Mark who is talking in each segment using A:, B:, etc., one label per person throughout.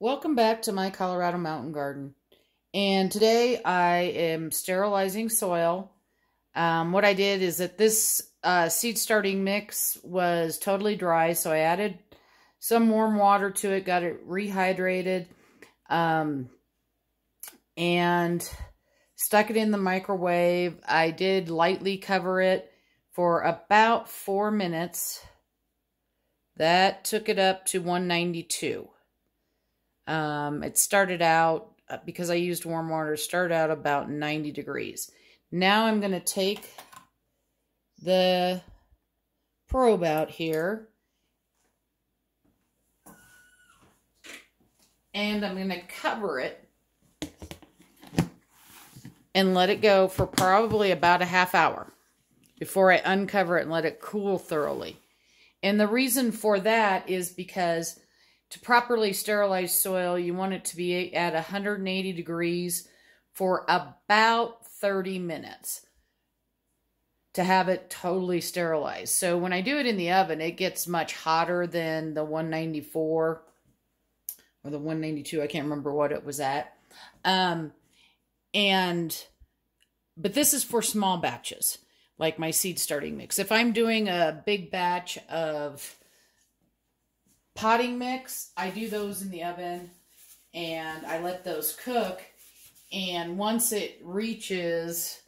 A: Welcome back to my Colorado mountain garden. And today I am sterilizing soil. Um, what I did is that this uh, seed starting mix was totally dry, so I added some warm water to it, got it rehydrated, um, and stuck it in the microwave. I did lightly cover it for about four minutes. That took it up to 192. Um, it started out, uh, because I used warm water, started out about 90 degrees. Now I'm going to take the probe out here. And I'm going to cover it and let it go for probably about a half hour before I uncover it and let it cool thoroughly. And the reason for that is because to properly sterilize soil, you want it to be at 180 degrees for about 30 minutes to have it totally sterilized. So when I do it in the oven, it gets much hotter than the 194 or the 192. I can't remember what it was at. Um, and, but this is for small batches, like my seed starting mix. If I'm doing a big batch of potting mix, I do those in the oven and I let those cook. And once it reaches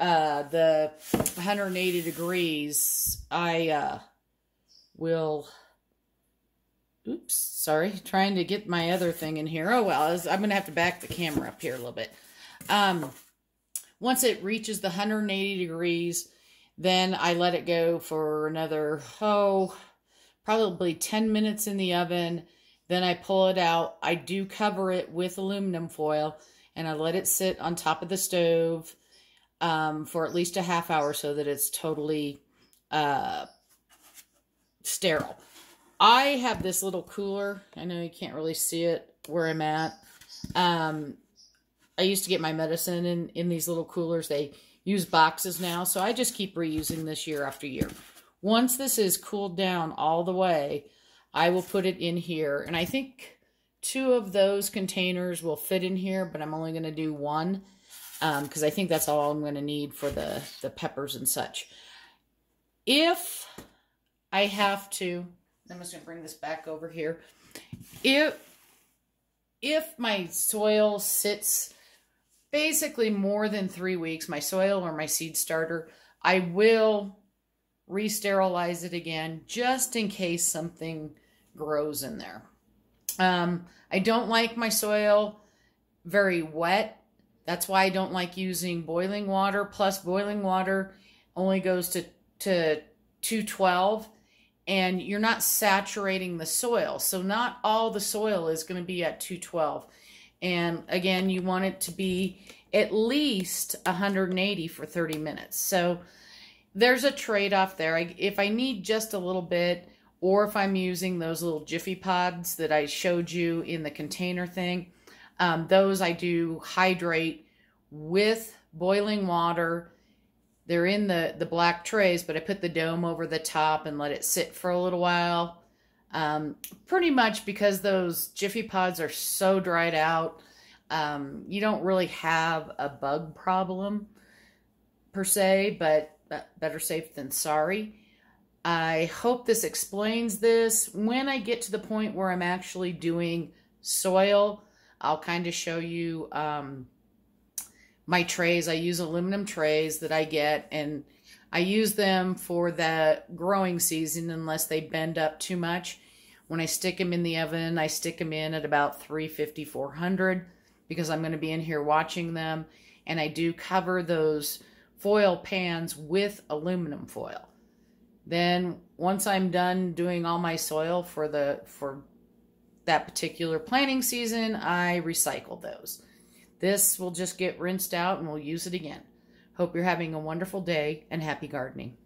A: uh, the 180 degrees, I uh, will, oops, sorry, trying to get my other thing in here. Oh, well, I'm going to have to back the camera up here a little bit. Um, once it reaches the 180 degrees, then I let it go for another, oh, probably 10 minutes in the oven. Then I pull it out. I do cover it with aluminum foil and I let it sit on top of the stove um, for at least a half hour so that it's totally uh, sterile. I have this little cooler. I know you can't really see it where I'm at. Um, I used to get my medicine in, in these little coolers. They use boxes now, so I just keep reusing this year after year. Once this is cooled down all the way, I will put it in here. And I think two of those containers will fit in here, but I'm only going to do one because um, I think that's all I'm going to need for the, the peppers and such. If I have to, I'm just going to bring this back over here. If, if my soil sits basically more than three weeks, my soil or my seed starter, I will re-sterilize it again just in case something grows in there. Um, I don't like my soil very wet. That's why I don't like using boiling water. Plus, boiling water only goes to, to 212 and you're not saturating the soil. So not all the soil is going to be at 212. And again, you want it to be at least 180 for 30 minutes. So there's a trade-off there. I, if I need just a little bit, or if I'm using those little Jiffy Pods that I showed you in the container thing, um, those I do hydrate with boiling water. They're in the, the black trays, but I put the dome over the top and let it sit for a little while. Um, pretty much because those Jiffy Pods are so dried out, um, you don't really have a bug problem per se, but better safe than sorry. I hope this explains this. When I get to the point where I'm actually doing soil, I'll kind of show you um, my trays. I use aluminum trays that I get, and I use them for the growing season unless they bend up too much. When I stick them in the oven, I stick them in at about 350, 400 because I'm going to be in here watching them. And I do cover those foil pans with aluminum foil. Then once I'm done doing all my soil for the for that particular planting season, I recycle those. This will just get rinsed out and we'll use it again. Hope you're having a wonderful day and happy gardening.